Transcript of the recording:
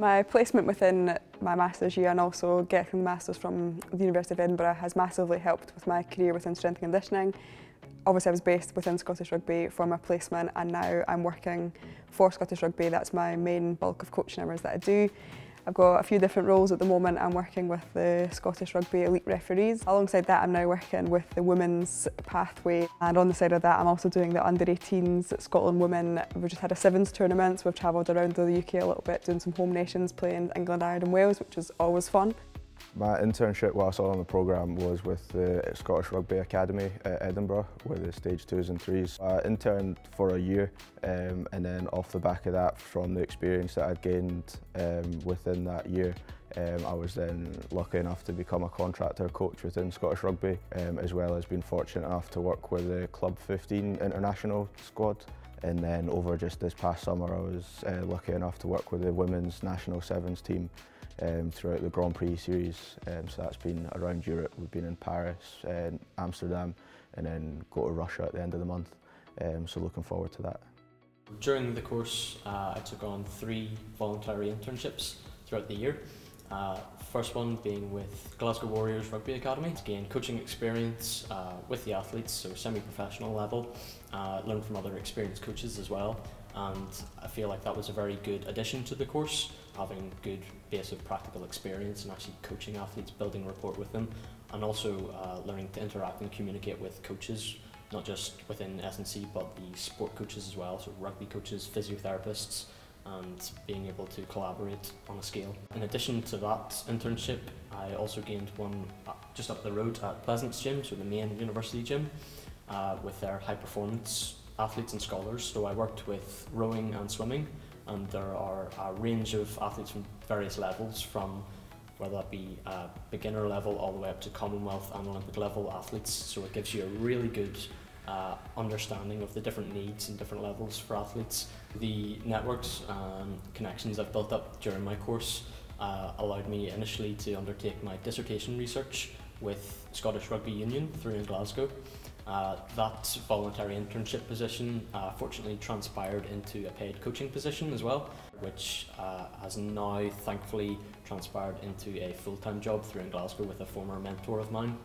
My placement within my master's year and also getting the masters from the University of Edinburgh has massively helped with my career within strength and conditioning. Obviously I was based within Scottish Rugby for my placement and now I'm working for Scottish Rugby. That's my main bulk of coaching hours that I do. I've got a few different roles at the moment. I'm working with the Scottish Rugby Elite referees. Alongside that, I'm now working with the women's pathway. And on the side of that, I'm also doing the under 18s Scotland women. We've just had a sevens tournament, so we've travelled around the UK a little bit, doing some home nations, playing England, Ireland and Wales, which is always fun. My internship whilst on the programme was with the Scottish Rugby Academy at Edinburgh with the stage twos and threes. I interned for a year um, and then off the back of that from the experience that I'd gained um, within that year um, I was then lucky enough to become a contractor coach within Scottish Rugby um, as well as being fortunate enough to work with the Club 15 international squad and then over just this past summer I was uh, lucky enough to work with the women's national sevens team um, throughout the Grand Prix series. Um, so that's been around Europe. We've been in Paris, uh, Amsterdam, and then go to Russia at the end of the month. Um, so looking forward to that. During the course, uh, I took on three voluntary internships throughout the year. Uh, first one being with Glasgow Warriors Rugby Academy. To gain coaching experience uh, with the athletes, so semi-professional level, uh, learn from other experienced coaches as well, and I feel like that was a very good addition to the course, having good base of practical experience and actually coaching athletes, building rapport with them, and also uh, learning to interact and communicate with coaches, not just within S&C but the sport coaches as well, so rugby coaches, physiotherapists, and being able to collaborate on a scale. In addition to that internship, I also gained one just up the road at Pleasance Gym, so the main university gym, uh, with their high performance athletes and scholars. So I worked with rowing and swimming, and there are a range of athletes from various levels, from whether that be beginner level all the way up to Commonwealth and Olympic level athletes. So it gives you a really good uh, understanding of the different needs and different levels for athletes. The networks and connections I've built up during my course uh, allowed me initially to undertake my dissertation research with Scottish Rugby Union through in Glasgow. Uh, that voluntary internship position uh, fortunately transpired into a paid coaching position as well, which uh, has now thankfully transpired into a full-time job through in Glasgow with a former mentor of mine.